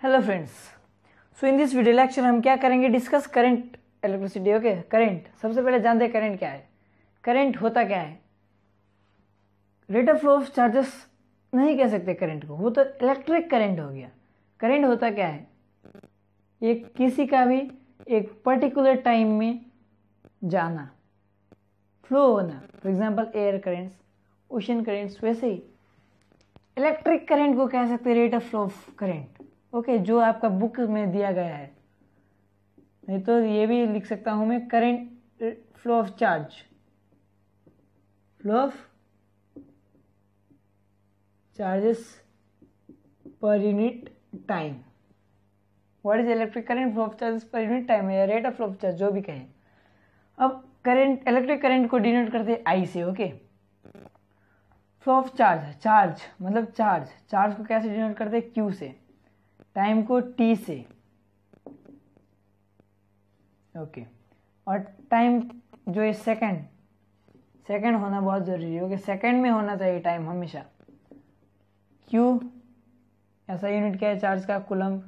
Hello friends so in this video lecture हम क्या करेंगे? Discuss current electricity okay current सबसे पहले जानते हैं करंट क्या है। करंट होता क्या है? Rate of flow of charges नहीं कह सकते करंट को। वो तो इलेक्ट्रिक करंट हो गया। करंट होता क्या है? एक किसी का भी एक पर्टिकुलर टाइम में जाना। फ्लो होना। For example air currents ocean currents वैसे ही। इलेक्ट्रिक करंट को कह सकते rate of flow of current okay जो आपका बुक में दिया गया है। नहीं तो ये भी लिख सकता हूँ मैं current flow of charge flow of charges per unit time what is electric current flow of charges per unit time या rate of flow of charge जो भी कहें। अब करंट इलेक्ट्रिक करंट को डिनोट करते हैं आई से okay flow of charge charge मतलब चार्ज चार्ज को कैसे डिनोट करते हैं? क्यू से। टाइम को टी से। ओके। और टाइम जो है सेकंड सेकंड होना बहुत ज़रूरी है ओके सेकंड में होना चाहिए टाइम हमेशा। क्यू, ऐसा यूनिट क्या है? चार्ज का coulomb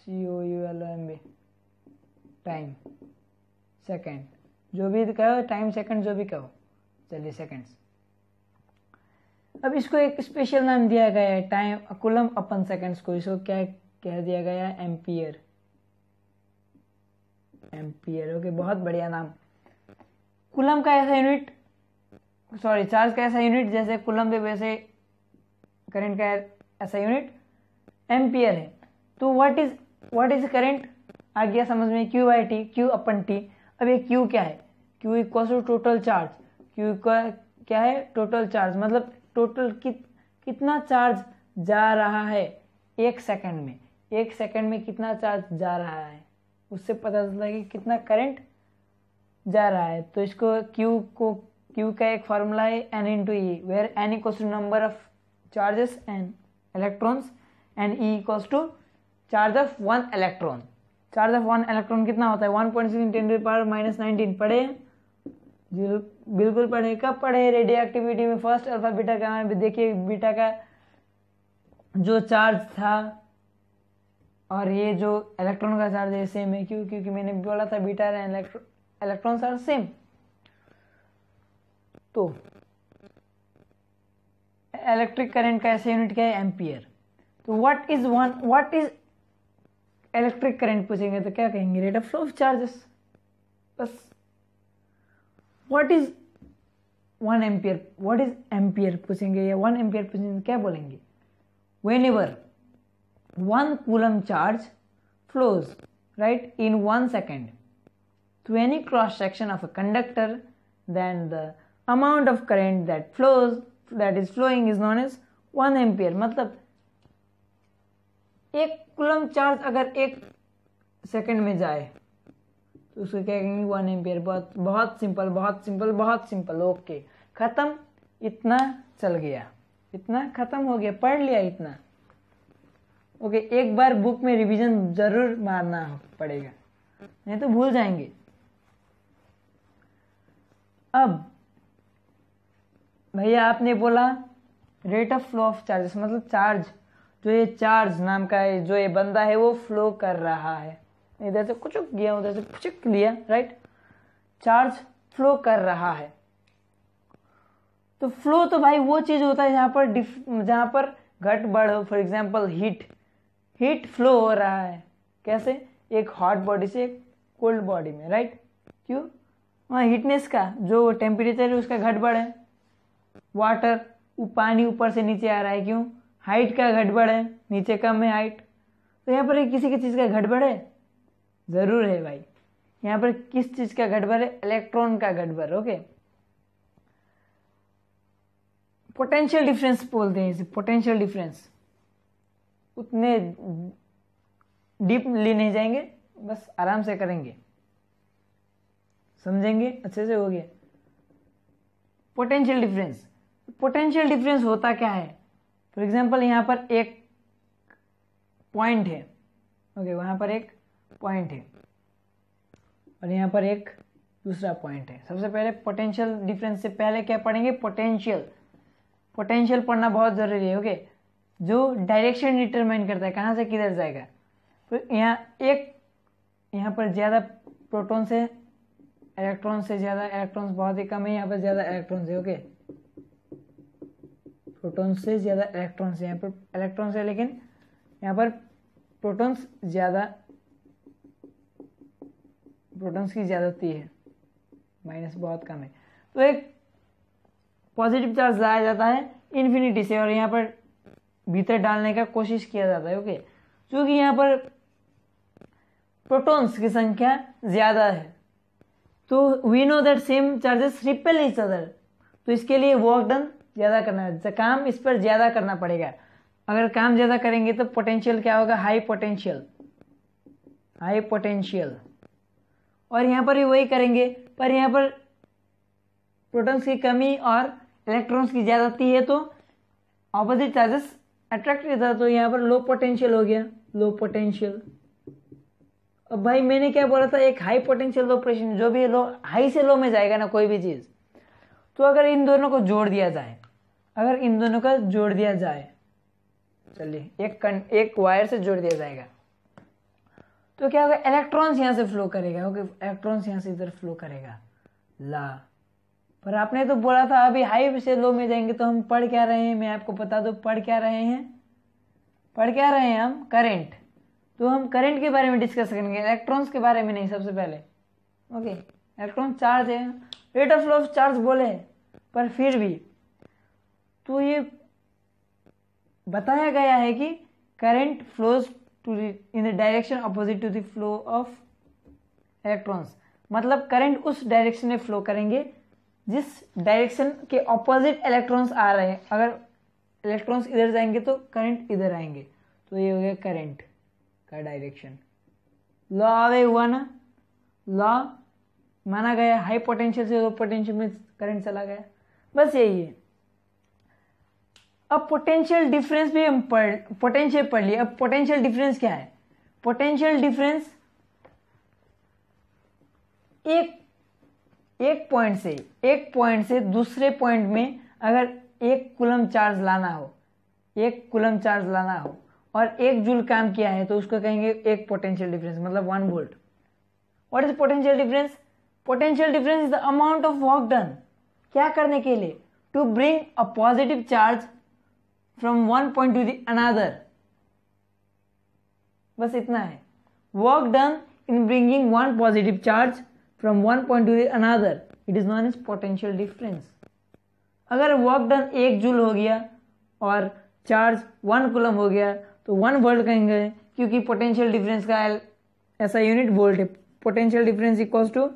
C O U L O M B time, second. जो भी कहो, टाइम, सेकंड, जो भी कहो, चलिए, सेकंड्स। अब इसको एक स्पेशल नाम दिया गया है टाइम कुलम अपन सेकंड्स को इसको क्या कह दिया गया है? एम्पियर एम्पियर ओके बहुत बढ़िया नाम। कुलम का ऐसा यूनिट सॉरी चार्ज का ऐसा यूनिट जैसे कुलम पे वैसे करंट का ऐसा यूनिट एम्पियर है। तो what is what is current आ गया समझ में क्यू बाई टी क्यू अपन टी अब ये क्यू क्या है? Q equal to total charge Q क्या है? टोटल चार्ज मतलब टोटल कित, कितना चार्ज जा रहा है? एक सेकंड में। एक सेकंड में कितना चार्ज जा रहा है? उससे पता चलता है कि कितना करंट जा रहा है। तो इसको Q को, Q का एक फार्मूला है N into E where N equals to number of charges and electrons and E equals to charge of one electron charge of one electron कितना होता है? One point six ten power minus nineteen पढ़े बिल्कुल पढ़े, कब पढ़े radioactivity में? First alpha, beta का देखिए, बीटा का जो चार्ज था और ये जो इलेक्ट्रॉन का चार्ज है सेम है। क्यों? क्योंकि मैंने बोला था beta and electron are same तो इलेक्ट्रिक करंट का ऐसे यूनिट क्या है? एम्पियर तो what is one what is electric current पूछेंगे तो क्या कहेंगे? Rate of flow of charges बस। What is one ampere what is ampere पूछेंगे या वन एम्पियर पूछेंगे क्या बोलेंगे? Whenever one coulomb charge flows right in one second through any cross section of a conductor then the amount of current that flows that is flowing is known is one ampere मतलब एक coulomb charge अगर एक second में जाए तो उसको क्या कहेंगे वन एम्पियर बहुत बहुत सिंपल बहुत सिंपल बहुत सिंपल ओके खत्म. इतना चल गया. इतना खत्म हो गया. पढ़ लिया इतना. ओके एक बार बुक में रिवीजन ज़रूर मारना पड़ेगा. नहीं तो भूल जाएँगे. अब, भैया आपने बोला rate of flow of charges मतलब चार्ज जो ये चार्ज नाम का है, जो ये बंदा है, वो फ्लो कर रहा है. इधर से कुछ गया उधर से कुछ लिया राइट चार्ज फ्लो कर रहा है। तो फ्लो तो भाई वो चीज़ होता है जहाँ पर डिफ जहाँ पर घट बढ़ हो for example heat heat flow हो रहा है। कैसे? एक हॉट बॉडी से एक कोल्ड बॉडी में राइट क्यों? वहाँ हीटनेस का, जो टेम्परेचर है, उसका घटबड़ है। वाटर पानी ऊपर से नीचे आ रहा है, क्यों? हाइट का घटबड़ है, नीचे कम है हाइट तो यहाँ पर किसी की चीज़ का घटबड़ है? ज़रूर है भाई। यहाँ पर किस चीज़ का घटबड़ है? इलेक्ट्रॉन का घटबड़ ओके पोटेंशियल डिफरेंस बोलते हैं इसे पोटेंशियल डिफरेंस उतने डीप डीपली नहीं जाएँगे बस आराम से करेंगे। समझेंगे? अच्छे से हो गया। पोटेंशियल डिफरेंस पोटेंशियल डिफरेंस होता क्या है? फॉर एग्जांपल यहाँ पर एक पॉइंट है ओके okay, वहाँ पर एक पॉइंट है। और यहाँ पर एक दूसरा पॉइंट है। सबसे पहले पोटेंशियल डिफरेंस से पहले क्या पढ़ेंगे? पोटेंशियल पोटेंशियल पढ़ना बहुत ज़रूरी है ओके जो डायरेक्शन डिटरमाइन करता है, कहाँ से किधर जाएगा? तो यहाँ एक, यहाँ पर ज़्यादा प्रोटॉन से इलेक्ट्रॉन से ज़्यादा इलेक्ट्रॉन्स बहुत ही कम है, यहाँ पर ज़्यादा इलेक्ट्रॉन्स है ओके प्रोटॉन से ज़्यादा इलेक्ट्रॉन्स यहाँ पर इलेक्ट्रॉन्स है, लेकिन यहाँ पर प्रोटॉन्स ज़्यादा प्रोटॉन्स की ज़्यादा ज़्यादती है। माइनस बहुत कम है। तो एक पॉजिटिव चार्ज लाया जाता है इन्फिनिटी से और यहाँ पर भीतर डालने का कोशिश किया जाता है, ओके? क्योंकि यहाँ पर प्रोटॉन्स की संख्या ज़्यादा है। तो we know that same charges repel each other तो इसके लिए वर्क डन ज़्यादा करना है। काम इस पर ज़्यादा करना पड़ेगा। अगर काम ज़्यादा करेंगे तो पोटेंशियल क्या होगा? हाई पोटेंशियल हाई पोटेंशियल और यहाँ पर भी वही करेंगे पर यहाँ पर प्रोटॉन्स की कमी और इलेक्ट्रॉन्स की ज़्यादती है तो ऑपोजिट चार्जेस अट्रैक्ट था तो यहाँ पर लो पोटेंशियल हो गया लो पोटेंशियल अब भाई मैंने क्या बोला था एक हाई पोटेंशियल ऑपरेशन जो भी लो हाई से लो में जाएगा ना कोई भी चीज़ तो अगर इन दोनों को जोड़ दिया जाए अगर इन दोनों का जोड़ दिया जाए चलिए एक कन, एक वायर से जोड़ दिया जाएगा। तो क्या होगा? इलेक्ट्रॉन्स यहाँ से फ्लो करेगा ओके इलेक्ट्रॉन्स यहाँ से इधर फ्लो करेगा। ला। पर आपने तो बोला था, अभी हाई से लो में जाएँगे तो हम पढ़ क्या रहे हैं? मैं आपको बता दो, पढ़ क्या रहे हैं? पढ़ क्या रहे हैं हम? करेंट तो हम करंट के बारे में डिस्कस करेंगे इलेक्ट्रॉन्स के बारे में नहीं, सबसे पहले। ओके इलेक्ट्रॉन चार्ज है। Rate of flow of charge बोले पर फिर भी। तो ये बताया गया है कि current flows to in the direction opposite to the flow of electrons मतलब करंट उस डायरेक्शन में फ्लो करेंगे, जिस डायरेक्शन के ऑपोजिट इलेक्ट्रॉन्स आ रहे हैं। अगर इलेक्ट्रॉन्स इधर जाएँगे तो करंट इधर आएँगे। तो ये हो गया करंट का डायरेक्शन लॉ आवे हुआ ना? लॉ माना गया हाई पोटेंशियल से लो पोटेंशियल में करंट चला गया। बस यही है। अब पोटेंशियल डिफरेंस भी हम पढ़ पोटेंशियल पढ़ लिया अब पोटेंशियल डिफरेंस क्या है? पोटेंशियल डिफरेंस एक एक पॉइंट से, एक पॉइंट से दूसरे पॉइंट में अगर एक कुलम चार्ज लाना हो, एक कुलम चार्ज लाना हो और एक जूल काम किया है तो उसको कहेंगे एक पोटेंशियल डिफरेंस मतलब one volt what is potential difference potential difference is the amount of work done क्या करने के लिए? To bring a positive charge from one point to the another बस इतना है। Work done in bringing one positive charge from one point to the another it is known is potential difference अगर work done एक joule हो गया और charge one coulomb हो गया तो वन वोल्ट कहेंगे, क्योंकि पोटेंशियल डिफरेंस का ऐसा यूनिट वोल्ट है। Potential difference equals to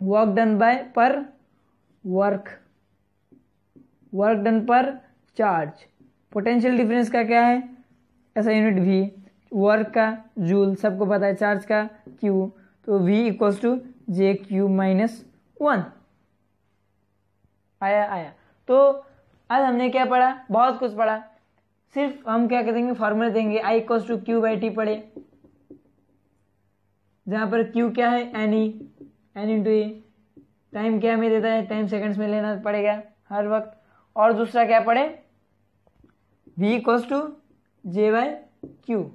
work done by per work work done per charge potential difference का क्या है? ऐसा यूनिट वी वर्क का जूल सबको पता है चार्ज का क्यू तो V equals to J Q minus one आया आया। तो आज हमने क्या पढ़ा? बहुत कुछ पढ़ा। सिर्फ़ हम क्या करेंगे? फॉर्मूला देंगे। I equals to Q by T पढ़े। जहाँ पर क्यू क्या है? N E N into E time क्या में देता है? टाइम सेकंड्स में लेना पड़ेगा। हर वक्त। और दूसरा क्या पढ़े? V equals to J by Q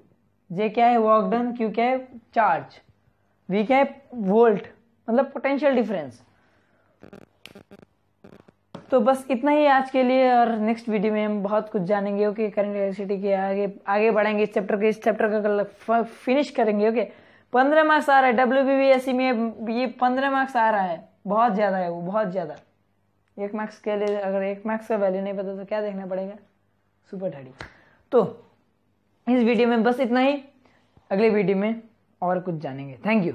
J क्या है? वर्क डन क्यू क्या है? चार्ज वी क्या है? वोल्ट मतलब पोटेंशियल डिफरेंस तो बस इतना ही आज के लिए और नेक्स्ट वीडियो में हम बहुत कुछ जानेंगे ओके करेंट इलेक्ट्रिसिटी के आगे आगे बढ़ेंगे इस चैप्टर के, इस चैप्टर का फिनिश करेंगे ओके पंद्रह मार्क्स आ रहा है डब्ल्यू बी एस सी में ये पंद्रह मार्क्स आ रहा है। बहुत ज़्यादा है वो, बहुत ज़्यादा। एक मार्क्स के लिए, अगर एक मार्क्स का वैल्यू नहीं पता तो क्या देखना पड़ेगा? सुपर थर्टी तो इस वीडियो में बस इतना ही। अगले वीडियो में और कुछ जानेंगे। Thank you.